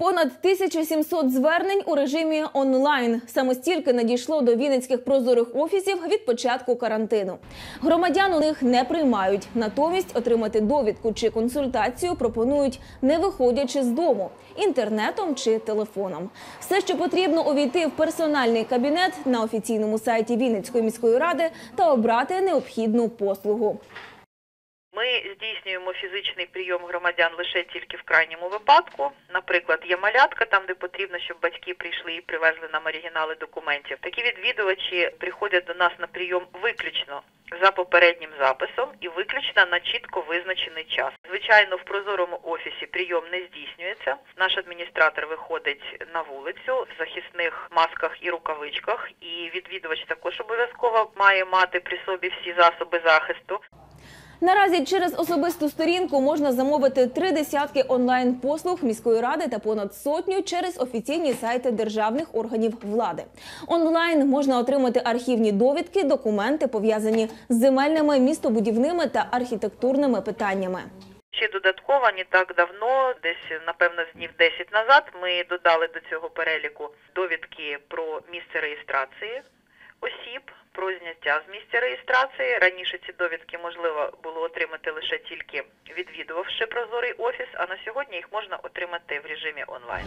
Понад 1700 звернень у режимі онлайн. Саме стільки надійшло до вінницьких прозорих офісів від початку карантину. Громадян у них не приймають. Натомість отримати довідку чи консультацію пропонують, не виходячи з дому, інтернетом чи телефоном. Все, що потрібно, увійти в персональний кабінет на офіційному сайті Вінницької міської ради та обрати необхідну послугу. Ми здійснюємо фізичний прийом громадян лише тільки в крайньому випадку. Наприклад, є малятка, там де потрібно, щоб батьки прийшли і привезли нам оригінали документів. Такі відвідувачі приходять до нас на прийом виключно за попереднім записом і виключно на чітко визначений час. Звичайно, в прозорому офісі прийом не здійснюється. Наш адміністратор виходить на вулицю в захисних масках і рукавичках, і відвідувач також обов'язково має мати при собі всі засоби захисту. Наразі через особисту сторінку можна замовити три десятки онлайн-послуг міської ради та понад сотню через офіційні сайти державних органів влади. Онлайн можна отримати архівні довідки, документи пов'язані з земельними, містобудівними та архітектурними питаннями. Ще додатково, не так давно, десь напевно з днів 10 назад, ми додали до цього переліку довідки про місце реєстрації осіб, про зняття з місця реєстрації. Раніше ці довідки можливо було отримати лише тільки відвідувавши прозорий офіс, а на сьогодні їх можна отримати в режимі онлайн.